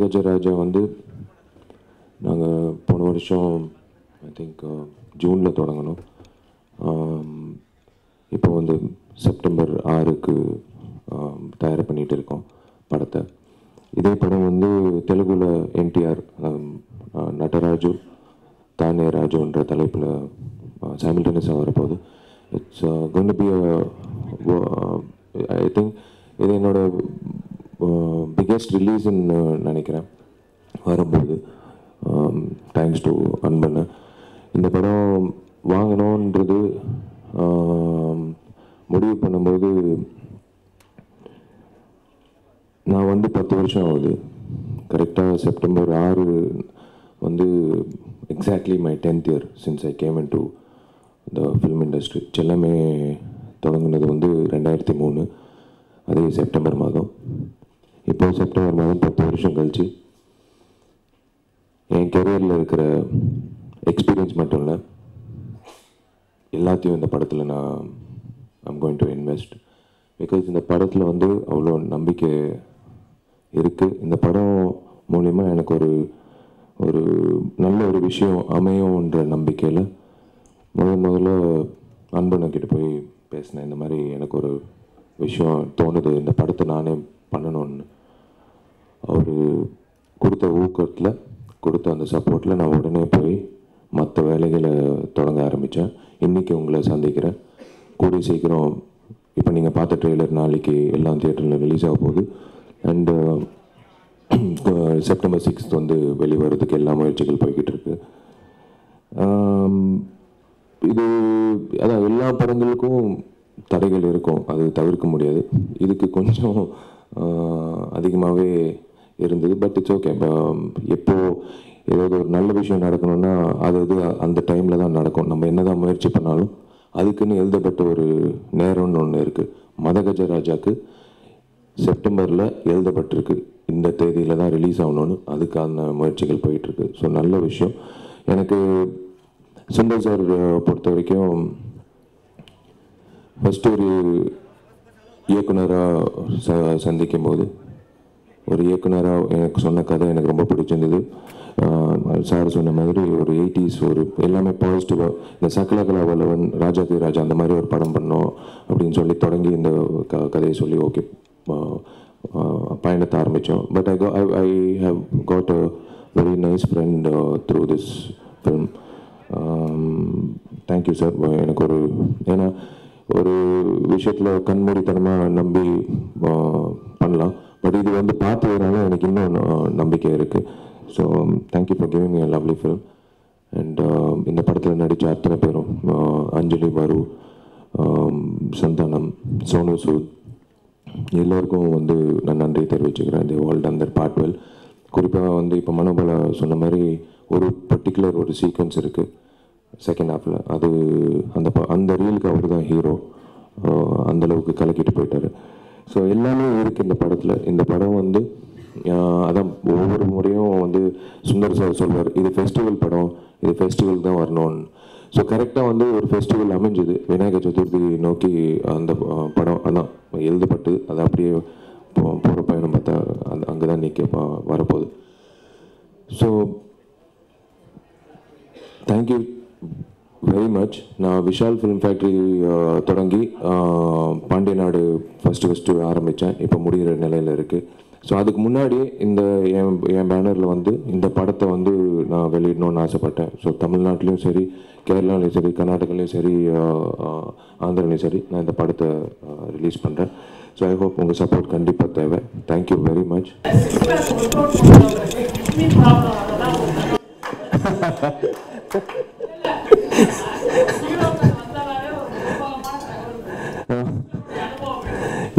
மதகஜராஜா வந்து நாங்கள் போன வருஷம் ஐ திங்க் ஜூனில் uh, தொடங்கினோம். இப்போ வந்து செப்டம்பர் ஆறுக்கு தயார் பண்ணிட்டு இருக்கோம் படத்தை. இதே படம் வந்து தெலுங்குல என்டிஆர் நடராஜு தானே ராஜுன்ற தலைப்பில் சாமில்டேனியஸாக வரப்போகுது. இட்ஸ் கொண்டு பி ஐ திங்க் இது என்னோடய லேட்டஸ்ட் ரிலீஸ்ன்னு uh, நினைக்கிறேன். வரும்போது தேங்க்ஸ் um, டு அன்பண்ணு. இந்த படம் வாங்கணுன்றது um, முடிவு பண்ணும்போது நான் வந்து பத்து வருஷம் ஆகுது. கரெக்டாக செப்டம்பர் ஆறு வந்து exactly my tenth year since I came in to the film industry செல்லமே தொடங்கினது வந்து ரெண்டாயிரத்தி மூணு அதே செப்டம்பர் மாதம். இப்போ செப்டம்பர் மாதம் பத்து வருஷம் கழிச்சு என் கெரியரில் இருக்கிற எக்ஸ்பீரியன்ஸ் மட்டும் இல்லை எல்லாத்தையும் இந்த படத்தில் நான் I'm going to invest because இந்த படத்தில் வந்து அவ்வளோ நம்பிக்கை இருக்குது இந்த படம் மூலிமா எனக்கு ஒரு ஒரு நல்ல ஒரு விஷயம் அமையும்ன்ற நம்பிக்கையில் முதல் முதல்ல அன்பனக்கிட்ட போய் பேசினேன். இந்த மாதிரி எனக்கு ஒரு விஷயம் தோணுது. இந்த படத்தை நானே பண்ணணும்னு. அவர் கொடுத்த ஊக்கத்தில் கொடுத்த அந்த சப்போர்ட்டில் நான் உடனே போய் மற்ற வேலைகளை தொடங்க ஆரம்பித்தேன் இன்றைக்கி உங்களை சந்திக்கிறேன். கூடிய சீக்கிரம் இப்போ நீங்கள் பார்த்த ட்ரெய்லர் நாளைக்கு எல்லா தியேட்டரில் ரிலீஸ் ஆக போகுது. அண்டு செப்டம்பர் சிக்ஸ்த் வந்து வெளிவரதுக்கு எல்லா முயற்சிகள் போய்கிட்டு இருக்கு. இது அதான் எல்லா படங்களுக்கும் தடைகள் இருக்கும். அது தவிர்க்க முடியாது. இதுக்கு கொஞ்சம் அதிகமாகவே இருந்தது. பட் இட்ஸ் ஓகே எப்போ ஏதாவது ஒரு நல்ல விஷயம் நடக்கணும்னா அது அது அந்த டைமில் தான் நடக்கும். நம்ம என்னதான் முயற்சி பண்ணாலும் அதுக்குன்னு எழுதப்பட்ட ஒரு நேரம்னு ஒன்று இருக்குது மதகஜ ராஜாக்கு செப்டம்பரில் எழுதப்பட்டிருக்கு. இந்த தேதியில் தான் ரிலீஸ் ஆகணும்னு. அதுக்கான முயற்சிகள் போயிட்டுருக்கு. ஸோ நல்ல விஷயம். எனக்கு சுந்தர் சார் பொறுத்த வரைக்கும் ஃபஸ்ட்டு ஒரு இயக்குனராக ச சந்திக்கும் போது ஒரு இயக்குனராக எனக்கு சொன்ன கதை எனக்கு ரொம்ப பிடிச்சிருந்தது. சார் சொன்ன மாதிரி ஒரு எயிட்டிஸ் ஒரு எல்லாமே பாசிட்டிவாக இந்த சக்கலகலா ராஜா தி ராஜா அந்த மாதிரி ஒரு படம் பண்ணோம் அப்படின்னு சொல்லி தொடங்கி இந்த க கதையை சொல்லி ஓகே பயணத்தை ஆரம்பித்தோம் but I I I have got a very nice friend through this film thank you sir எனக்கு ஒரு ஏன்னா ஒரு விஷயத்தில் கண்மூடித்தனமாக நம்பி பண்ணலாம். பட் இது வந்து பார்த்ததுனால எனக்கு இன்னும் நம்பிக்கை இருக்குது so thank you for giving a lovely film and இந்த படத்தில் நடித்த அத்தனை பேரும் அஞ்சலி வரு சந்தானம் சோனு சூத் எல்லோருக்கும் வந்து நான் நன்றி தெரிவிச்சுக்கிறேன். இந்த வேர்ல்ட் அந்த பார்ட் வெல் குறிப்பாக வந்து இப்போ மனோபல சொன்ன மாதிரி ஒரு பர்டிகுலர் ஒரு சீக்வன்ஸ் இருக்குது செகண்ட் ஹாஃபில் அது அந்த ப- அந்த ரீலுக்கு அவர் தான் ஹீரோ அந்தளவுக்கு கலக்கிட்டு போயிட்டார். ஸோ எல்லாமே இருக்குது இந்த படத்தில். இந்த படம் வந்து அதான் ஒவ்வொரு முறையும் வந்து சுந்தர் சார் சொல்வார் இது ஃபெஸ்டிவல் படம் இது ஃபெஸ்டிவல் தான் வரணும்னு. ஸோ கரெக்டாக வந்து ஒரு ஃபெஸ்டிவல் அமைஞ்சுது. விநாயகர் சதுர்த்தி நோக்கி அந்த படம் அதான் எழுதப்பட்டு அதை அப்படியே போகிற பயணம் பார்த்தா அந்த அங்கே தான் நிற்க வரப்போகுது. ஸோ தேங்க்யூ வெரி மச் நான் விஷால் ஃபிலிம் ஃபேக்ட்ரி தொடங்கி ஆஹ், பாண்டிய நாடு ஃபஸ்ட்டு ஃபஸ்ட்டு ஆரம்பித்தேன் இப்போ முடிகிற நிலையில் இருக்குது ஸோ அதுக்கு முன்னாடியே இந்த என் என் பேனரில் வந்து இந்த படத்தை வந்து நான் வெளியிடணும்னு ஆசைப்பட்டேன். ஸோ தமிழ்நாட்டிலையும் சரி கேரளாலையும் சரி கர்நாடகாலையும் சரி ஆஹ், ஆஹ், ஆந்திராலையும் சரி நான் இந்த படத்தை ரிலீஸ் பண்ணுறேன் ஸோ ஐ ஹோப் உங்கள் சப்போர்ட் கண்டிப்பாக தேவை. தேங்க்யூ வெரி மச்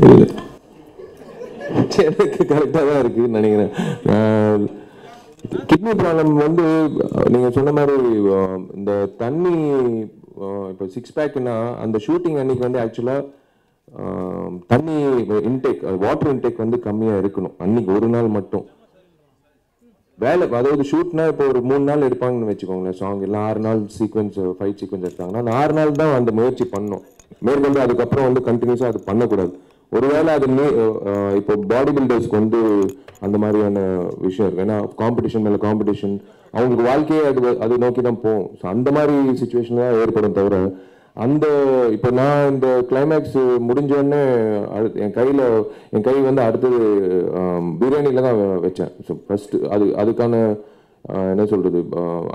இல்லை எனக்கு கரெக்டாக தான் இருக்குன்னு நினைக்கிறேன். கிட்னி ப்ராப்ளம் வந்து நீங்கள் சொன்ன மாதிரி இந்த தண்ணி இப்போ சிக்ஸ் பேக்குன்னா அந்த ஷூட்டிங் அன்னைக்கு வந்து ஆக்சுவலாக தண்ணி இன்டேக் வாட்டர் இன்டேக் வந்து கம்மியாக இருக்கணும். அன்னைக்கு ஒரு நாள் மட்டும். வேலை அதாவது ஷூட்னா இப்போ ஒரு மூணு நாள் எடுப்பாங்கன்னு வச்சுக்கோங்களேன் சாங் எல்லாம் ஆறு நாள் சீக்வன்ஸ் ஃபைவ் சீக்வன்ஸ் எடுத்தாங்கன்னா அந்த ஆறு நாள் தான் அந்த முயற்சி பண்ணோம் மேற்கொண்டு அதுக்கப்புறம் வந்து கண்டினியூஸாக அது பண்ணக்கூடாது. ஒருவேளை அது இப்போ பாடி பில்டர்ஸ்க்கு வந்து அந்த மாதிரியான விஷயம் இருக்கு. ஏன்னா காம்படிஷன் மேல காம்படிஷன் அவங்களுக்கு வாழ்க்கையே அது அது நோக்கி தான் போகும். ஸோ அந்த மாதிரி சுச்சுவேஷன் தான் ஏற்படும் தவிர அந்த இப்போ நான் இந்த கிளைமேக்ஸ் முடிஞ்ச உடனே அடுத்து என் கையில் என் கை வந்து அடுத்தது பிரியாணியில் தான் வச்சேன். ஸோ ஃபஸ்ட்டு அது அதுக்கான என்ன சொல்கிறது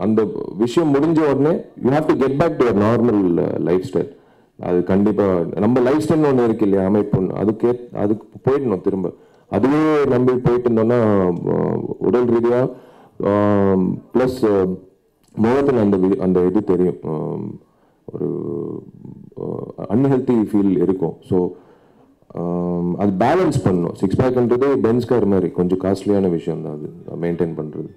அந்த விஷயம் முடிஞ்ச உடனே you have to get back to normal lifestyle அது கண்டிப்பாக நம்ம லைஃப் ஸ்டைல் ஒன்று இருக்கு இல்லையா அமைப்புன்னு அதுக்கே அதுக்கு போயிடணும் திரும்ப. அதுவே நம்பி போயிட்டு இருந்தோம்னா உடல் ரீதியாக ப்ளஸ் முகத்தில் அந்த அந்த இது தெரியும். ஒரு அன்ஹெல்த்தி ஃபீல் இருக்கும். ஸோ அது பேலன்ஸ் பண்ணணும். சிக்ஸ் பேக்ன்றது பென்ஸ்கார் மாதிரி கொஞ்சம் காஸ்ட்லியான விஷயம் தான் அது. மெயின்டைன் பண்ணுறது